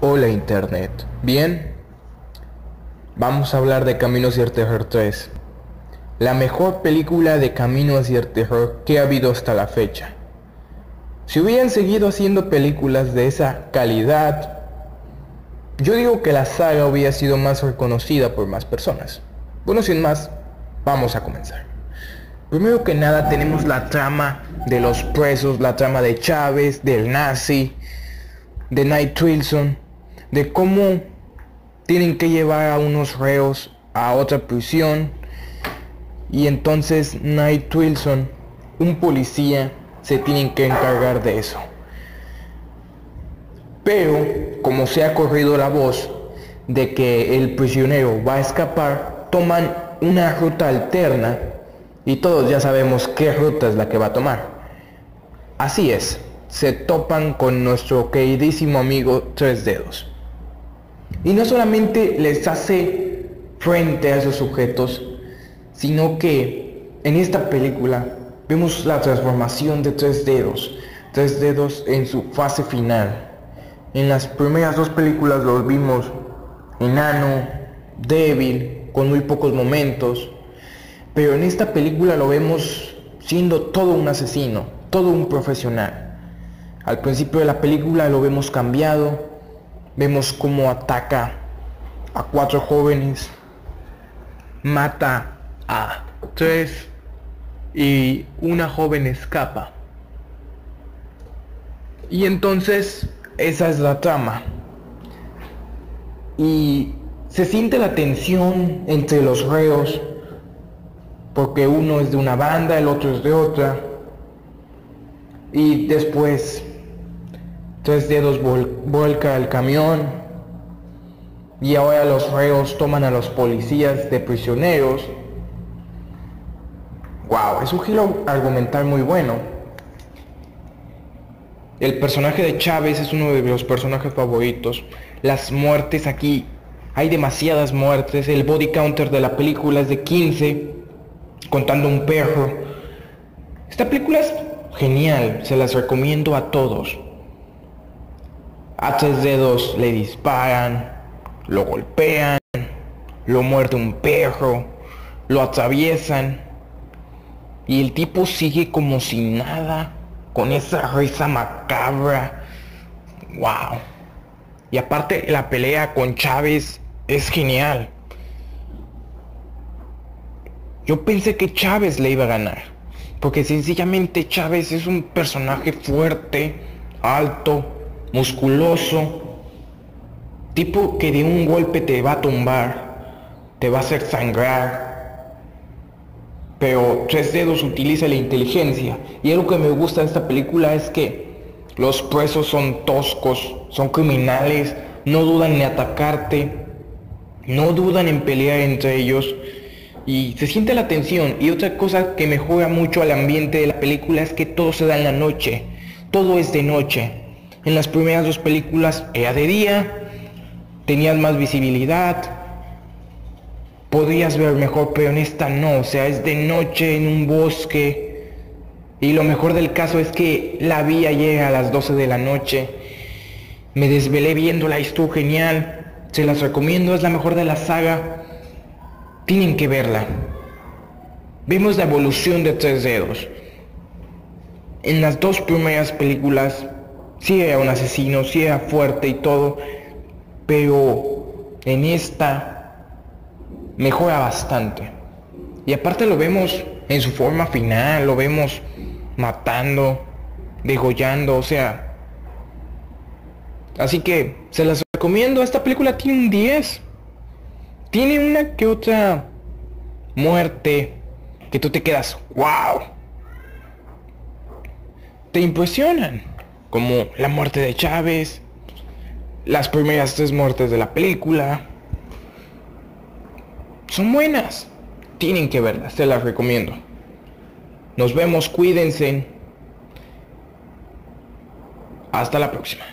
Hola Internet. Bien, vamos a hablar de Camino hacia el Terror 3. La mejor película de Camino hacia el Terror que ha habido hasta la fecha. Si hubieran seguido haciendo películas de esa calidad, yo digo que la saga hubiera sido más reconocida por más personas. Bueno, sin más, vamos a comenzar. Primero que nada tenemos la trama de los presos, la trama de Chávez, del nazi, de Night Wilson, de cómo tienen que llevar a unos reos a otra prisión y entonces Night Wilson, un policía, se tienen que encargar de eso. Pero como se ha corrido la voz de que el prisionero va a escapar, toman una ruta alterna y todos ya sabemos qué ruta es la que va a tomar. Así es, se topan con nuestro queridísimo amigo Tres Dedos. Y no solamente les hace frente a esos sujetos, sino que en esta película vemos la transformación de Tres Dedos, Tres Dedos en su fase final. En las primeras dos películas los vimos enano, débil, con muy pocos momentos, pero en esta película lo vemos siendo todo un asesino, todo un profesional. Al principio de la película lo vemos cambiado, vemos cómo ataca a cuatro jóvenes, mata a tres y una joven escapa. Y entonces esa es la trama. Y se siente la tensión entre los reos, porque uno es de una banda, el otro es de otra. Y después Tres dedos vuelca el camión y ahora los reos toman a los policías de prisioneros. Wow, es un giro argumental muy bueno. El personaje de Chávez es uno de los personajes favoritos. Las muertes aquí, hay demasiadas muertes. El body counter de la película es de 15, contando un perro. Esta película es genial, se las recomiendo a todos. A tres dedos le disparan, lo golpean, lo muerde un perro, lo atraviesan y el tipo sigue como si nada, con esa risa macabra. Wow. Y aparte la pelea con Chávez es genial. Yo pensé que Chávez le iba a ganar. Porque sencillamente Chávez es un personaje fuerte, alto, musculoso, tipo que de un golpe te va a tumbar, te va a hacer sangrar. Pero Tres Dedos utiliza la inteligencia. Y algo que me gusta de esta película es que los presos son toscos, son criminales, no dudan en atacarte, no dudan en pelear entre ellos. Y se siente la tensión. Y otra cosa que mejora mucho al ambiente de la película es que todo se da en la noche. Todo es de noche. En las primeras dos películas era de día, tenías más visibilidad, podías ver mejor, pero en esta no, o sea, es de noche en un bosque. Y lo mejor del caso es que la vía llega a las 12 de la noche. Me desvelé viéndola estuvo genial. Se las recomiendo, es la mejor de la saga. Tienen que verla. Vemos la evolución de tres dedos. En las dos primeras películas sí era un asesino, sí era fuerte y todo, pero en esta mejora bastante. Y aparte lo vemos en su forma final, lo vemos matando, degollando, o sea... Así que se las recomiendo, esta película tiene un 10. Tiene una que otra muerte que tú te quedas, wow. Te impresionan como la muerte de Chávez, las primeras tres muertes de la película. Son buenas. Tienen que verlas, te las recomiendo. Nos vemos, cuídense. Hasta la próxima.